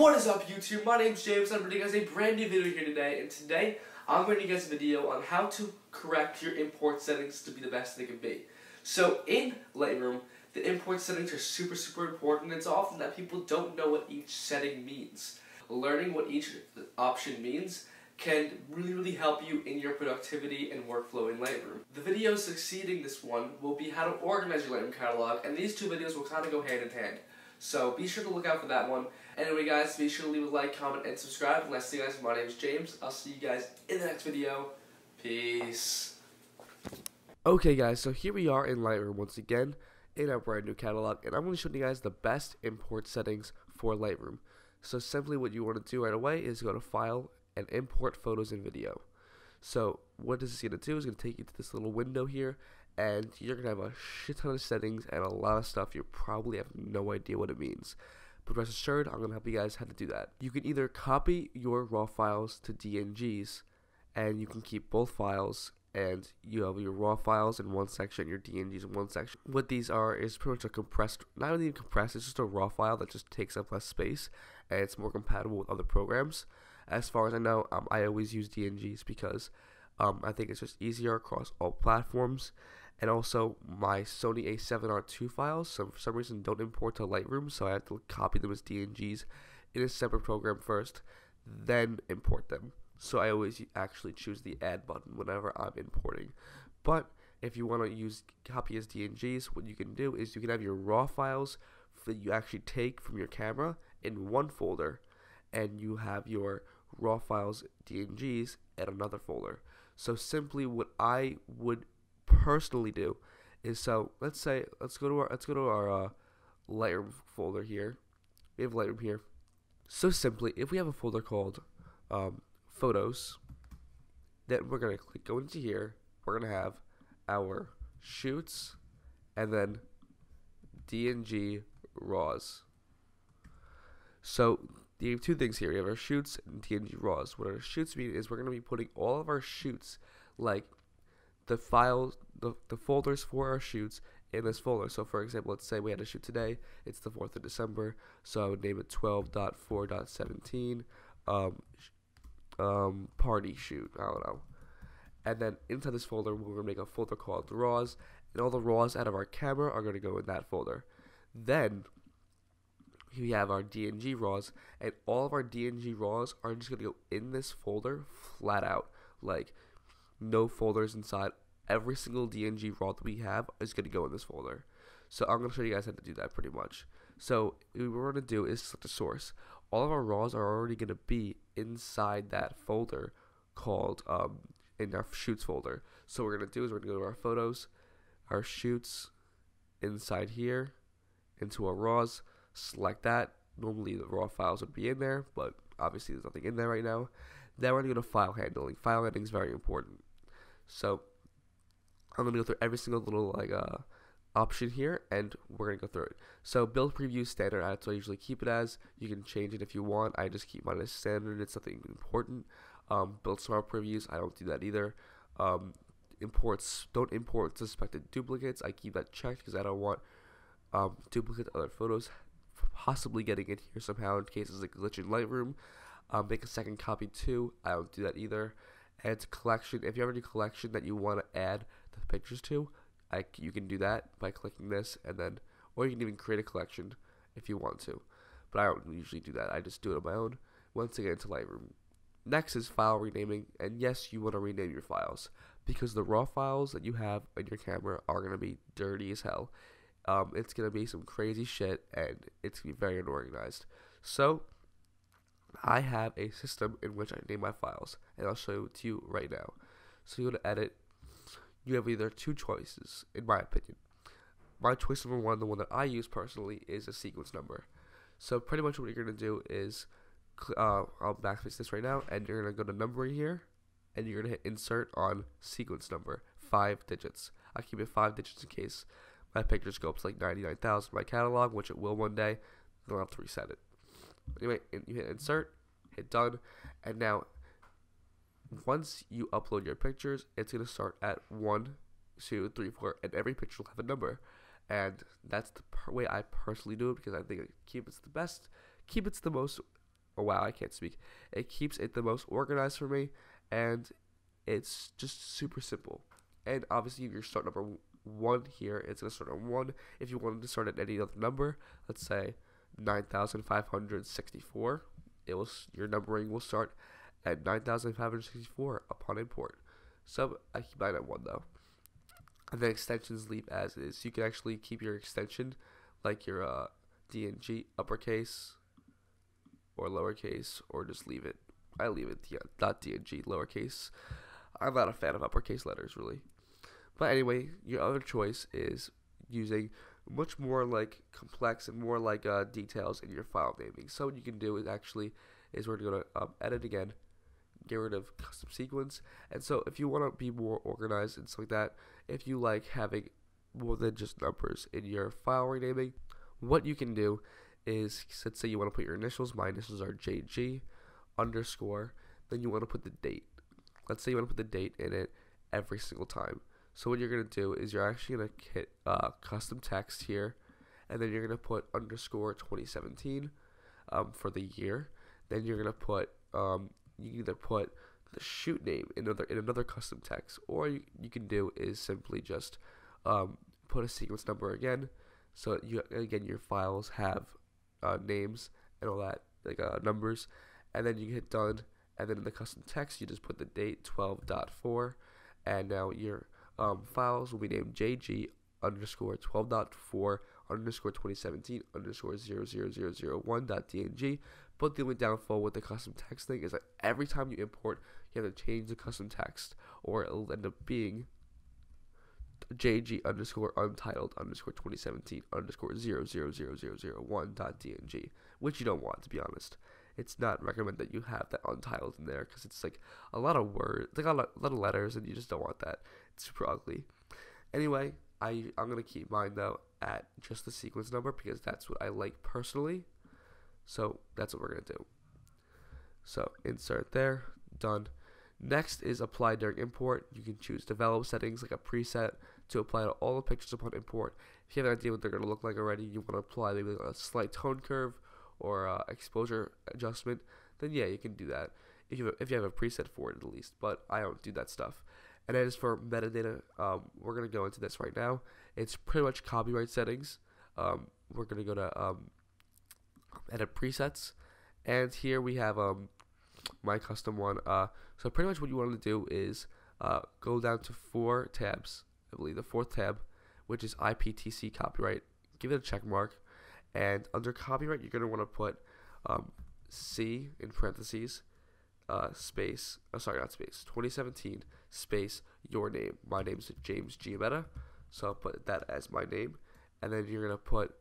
What is up YouTube? My name's James. And I'm bringing you guys a brand new video here today and today I'm bringing you guys a video on how to correct your import settings to be the best they can be. So in Lightroom, the import settings are super super important. It's often that people don't know what each setting means. Learning what each option means can really really help you in your productivity and workflow in Lightroom. The video succeeding this one will be how to organize your Lightroom catalog and these two videos will kind of go hand in hand. So be sure to look out for that one. Anyway guys, be sure to leave a like, comment, and subscribe. And lastly guys, my name is James. I'll see you guys in the next video. Peace. Okay guys, so here we are in Lightroom once again in our brand new catalog and I'm going to show you guys the best import settings for Lightroom. So simply what you want to do right away is go to File and Import Photos and Video. So what this is going to do is going to take you to this little window here and you're to have a shit ton of settings and a lot of stuff you probably have no idea what it means. But rest assured, I'm to help you guys how to do that. You can either copy your raw files to DNGs and you can keep both files and you have your raw files in one section, your DNGs in one section. What these are is pretty much a compressed, not even compressed, it's just a raw file that just takes up less space and it's more compatible with other programs. As far as I know, um, I always use DNGs because um, I think it's just easier across all platforms. And also, my Sony a7R2 files, so for some reason, don't import to Lightroom, so I have to copy them as DNGs in a separate program first, then import them. So I always actually choose the add button whenever I'm importing. But if you want to use copy as DNGs, what you can do is you can have your raw files that you actually take from your camera in one folder, and you have your raw files DNGs in another folder. So simply what I would personally do is so let's say let's go to our let's go to our uh, Lightroom folder here. We have Lightroom here. So simply, if we have a folder called um, Photos, then we're gonna click go into here. We're gonna have our shoots and then DNG RAWs. So the two things here. We have our shoots and DNG RAWs. What our shoots mean is we're going to be putting all of our shoots, like the files, the, the folders for our shoots in this folder. So for example, let's say we had a shoot today. It's the 4th of December. So I would name it 12.4.17 um, um, party shoot. I don't know. And then inside this folder, we're going to make a folder called RAWs. And all the RAWs out of our camera are going to go in that folder. Then we have our DNG RAWs, and all of our DNG RAWs are just going to go in this folder flat out. Like, no folders inside. Every single DNG RAW that we have is going to go in this folder. So I'm to show you guys how to do that pretty much. So what we're to do is select a source. All of our RAWs are already going to be inside that folder called um, in our shoots folder. So what we're going to do is we're to go to our photos, our shoots, inside here, into our RAWs, select that. Normally the raw files would be in there, but obviously there's nothing in there right now. Then we're going to go to file handling. File handling is very important. So I'm going to go through every single little like uh, option here, and we're going to go through it. So build preview standard, that's what I usually keep it as. You can change it if you want. I just keep mine as standard. It's nothing important. Um, build smart previews, I don't do that either. Um, imports, don't import suspected duplicates. I keep that checked because I don't want um, duplicate other photos possibly getting in here somehow in case it's a glitch in Lightroom. Um, make a second copy too. I don't do that either. To collection. If you have any collection that you want to add the pictures to, I, you can do that by clicking this and then, or you can even create a collection if you want to. But I don't usually do that. I just do it on my own once I get into Lightroom. Next is file renaming, and yes, you want to rename your files because the raw files that you have in your camera are going to be dirty as hell. Um, it's gonna be some crazy shit, and it's gonna be very unorganized. So, I have a system in which I name my files, and I'll show it to you right now. So you go to edit. You have either two choices, in my opinion. My choice number one, the one that I use personally, is a sequence number. So pretty much what you're gonna do is, uh, I'll backspace this right now, and you're gonna go to number here, and you're gonna hit insert on sequence number, five digits. I keep it five digits in case my picture scope's like 99,000 my catalog, which it will one day. Then I'll have to reset it. Anyway, you hit insert, hit done, and now once you upload your pictures, it's gonna start at one, two, three, four, and every picture will have a number. And that's the way I personally do it because I think keep it's the best, keep it's the most oh wow, I can't speak. It keeps it the most organized for me, and it's just super simple. And obviously, if you're start number one here, it's gonna start on one. If you wanted to start at any other number, let's say nine thousand five hundred sixty-four, it will your numbering will start at nine thousand five hundred sixty-four upon import. So I keep mine at one though. And then extensions leave as is. You can actually keep your extension like your uh, DNG uppercase or lowercase, or just leave it. I leave it dot DNG lowercase. I'm not a fan of uppercase letters really. But anyway, your other choice is using much more like complex and more like uh, details in your file naming. So what you can do is actually is we're going to um, edit again, get rid of custom sequence. And so if you want to be more organized and stuff like that, if you like having more than just numbers in your file renaming, what you can do is let's say you want to put your initials. My initials are JG underscore. Then you want to put the date. Let's say you want to put the date in it every single time. So what you're gonna do is you're actually gonna hit uh, custom text here, and then you're gonna put underscore 2017 um, for the year. Then you're gonna put um, you either put the shoot name in another in another custom text, or you, you can do is simply just um, put a sequence number again. So you again your files have uh, names and all that like uh, numbers, and then you hit done, and then in the custom text you just put the date 12.4, and now your um, files will be named JG underscore 12.4 underscore 2017 underscore 00001.dng. But the only downfall with the custom text thing is that every time you import, you have to change the custom text, or it'll end up being JG underscore untitled underscore 2017 underscore 00001.dng, which you don't want, to be honest. It's not recommended that you have that untitled in there because it's like a lot of words, like a lot, a lot of letters, and you just don't want that. Super ugly. Anyway, I, I'm to keep mine though at just the sequence number because that's what I like personally. So that's what we're to do. So insert there, done. Next is apply during import. You can choose develop settings like a preset to apply to all the pictures upon import. If you have an idea what they're going to look like already, you want to apply maybe a slight tone curve or uh, exposure adjustment, then yeah, you can do that if you have, if you have a preset for it at least. But I don't do that stuff. And as for metadata, um, we're gonna go into this right now. It's pretty much copyright settings. Um, we're gonna go to um, edit presets, and here we have um, my custom one. Uh, so pretty much what you want to do is uh, go down to four tabs. I believe the fourth tab, which is IPTC copyright. Give it a check mark, and under copyright, you're gonna want to put um, C in parentheses, uh, space. Oh, sorry, not space. 2017 space your name. My name is James Giammetta, so I'll put that as my name, and then you're gonna put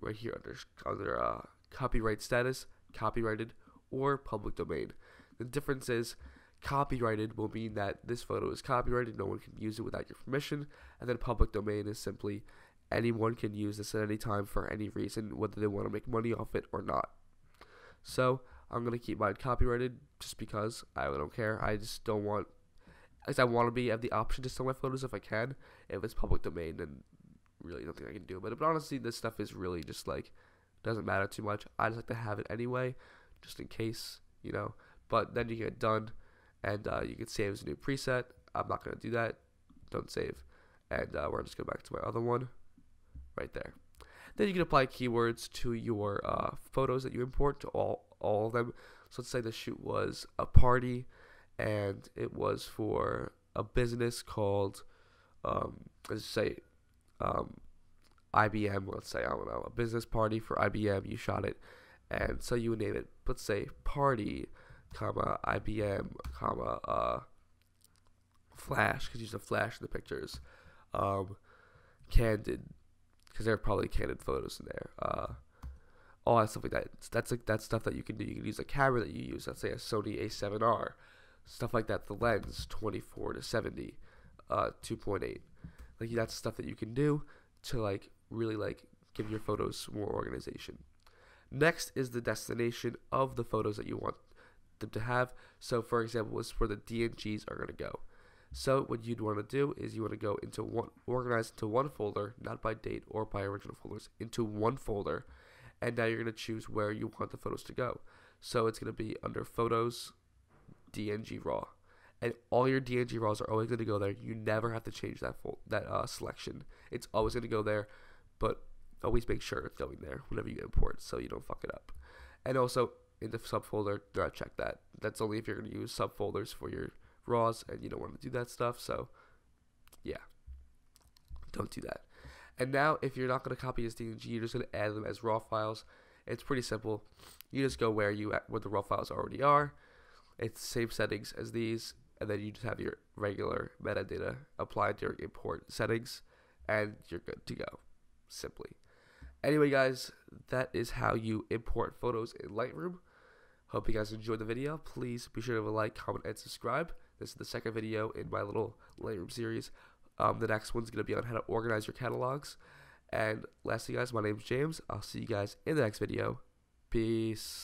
right here under under uh, copyright status, copyrighted, or public domain. The difference is copyrighted will mean that this photo is copyrighted, no one can use it without your permission, and then public domain is simply anyone can use this at any time for any reason, whether they want to make money off it or not. So I'm gonna keep mine copyrighted just because I don't care. I just don't want, as I want to be have the option to sell my photos if I can. If it's public domain, then really nothing I can do. But, but honestly, this stuff is really just like doesn't matter too much. I just like to have it anyway, just in case, you know. But then you get done, and uh, you can save as a new preset. I'm not gonna do that. Don't save, and uh, we're just go back to my other one, right there. Then you can apply keywords to your uh, photos that you import to all all of them. So let's say the shoot was a party, and it was for a business called, um, let's say, um, IBM. Let's say I don't know a business party for IBM. You shot it, and so you would name it. Let's say party, comma IBM, comma uh, flash because you use a flash in the pictures. Um, candid because there are probably candid photos in there. Uh, all that stuff like that. That's like that stuff that you can do. You can use a camera that you use. Let's say a Sony A7R, stuff like that. The lens 24 to 70, uh, 2.8. Like that's stuff that you can do to like really like give your photos more organization. Next is the destination of the photos that you want them to have. So for example, is where the DNGs are gonna go. So what you'd want to do is you want to go into one, organize into one folder, not by date or by original folders, into one folder, and now you're going to choose where you want the photos to go. So it's going to be under Photos, DNG RAW. And all your DNG RAWs are always going to go there. You never have to change that that uh, selection. It's always going to go there, but always make sure it's going there whenever you import so you don't fuck it up. And also in the subfolder, not check that. That's only if you're going to use subfolders for your RAWs and you don't want to do that stuff. So, yeah, don't do that. And now, if you're not going to copy as DNG, you're just going to add them as RAW files. It's pretty simple. You just go where you where the RAW files already are. It's the same settings as these, and then you just have your regular metadata applied to your import settings, and you're good to go. Simply. Anyway, guys, that is how you import photos in Lightroom. Hope you guys enjoyed the video. Please be sure to like, comment, and subscribe. This is the second video in my little Lightroom series. Um, the next one's going to be on how to organize your catalogs. And lastly, guys, my name's James. I'll see you guys in the next video. Peace.